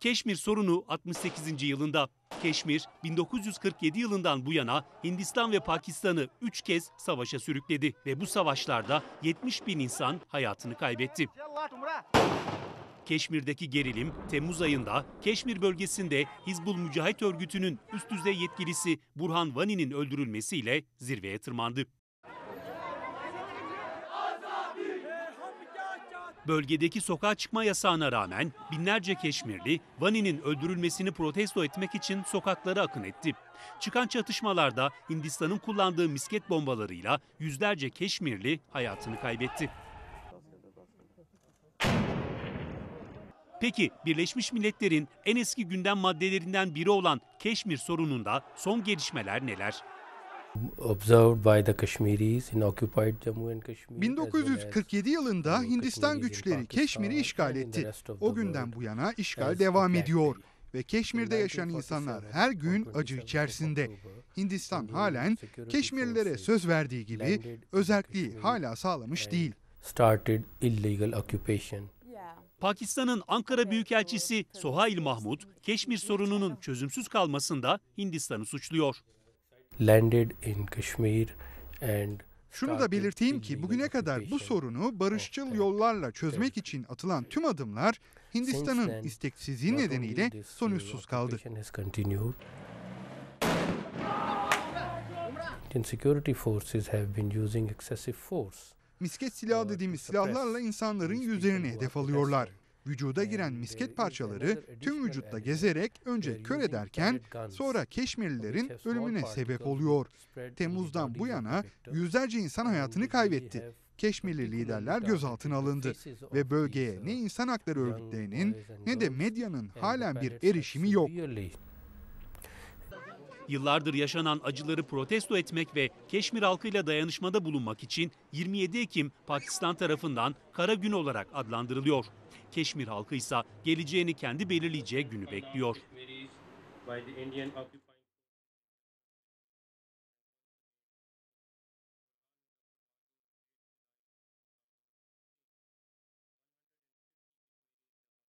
Keşmir sorunu 68. yılında. Keşmir 1947 yılından bu yana Hindistan ve Pakistan'ı 3 kez savaşa sürükledi ve bu savaşlarda 70 bin insan hayatını kaybetti. Keşmir'deki gerilim Temmuz ayında Keşmir bölgesinde Hizbul Mücahit örgütünün üst düzey yetkilisi Burhan Vani'nin öldürülmesiyle zirveye tırmandı. Bölgedeki sokağa çıkma yasağına rağmen binlerce Keşmirli Vani'nin öldürülmesini protesto etmek için sokaklara akın etti. Çıkan çatışmalarda Hindistan'ın kullandığı misket bombalarıyla yüzlerce Keşmirli hayatını kaybetti. Peki Birleşmiş Milletler'in en eski gündem maddelerinden biri olan Keşmir sorununda son gelişmeler neler? Observed by the Kashmiris in occupied Jammu and Kashmir. as well as 1947 yılında the Hindistan güçleri Keşmir'i işgal and in the etti. O günden bu yana işgal has devam ediyor ve Keşmir'de yaşayan insanlar 1947, her gün acı 27th of içerisinde. Hindistan halen Keşmirlilere söz verdiği gibi özelliği hala sağlamış değil. started illegal occupation. Pakistan'ın Ankara Büyükelçisi Sohail Mahmud, Keşmir sorununun çözümsüz kalmasında Hindistan'ı suçluyor. Landed in Kashmir and Şunu da belirteyim ki bugüne kadar bu sorunu barışçıl of yollarla çözmek için atılan tüm adımlar Hindistan'ın isteksizliği nedeniyle sonuçsuz kaldı. occupation has continued. Indian security forces have been using excessive force. Misket silahı dediğimiz silahlarla insanların yüzlerini hedef alıyorlar. Vücuda giren misket parçaları tüm vücutta gezerek önce kör ederken sonra Keşmirlilerin ölümüne sebep oluyor. Temmuz'dan bu yana yüzlerce insan hayatını kaybetti. Keşmirli liderler gözaltına alındı ve bölgeye ne insan hakları örgütlerinin ne de medyanın halen bir erişimi yok. Yıllardır yaşanan acıları protesto etmek ve Keşmir halkıyla dayanışmada bulunmak için 27 Ekim Pakistan tarafından Kara Gün olarak adlandırılıyor. Keşmir halkı ise geleceğini kendi belirleyeceği günü bekliyor.